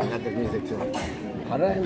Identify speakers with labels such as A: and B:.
A: Fíjate, mi sección. Ahora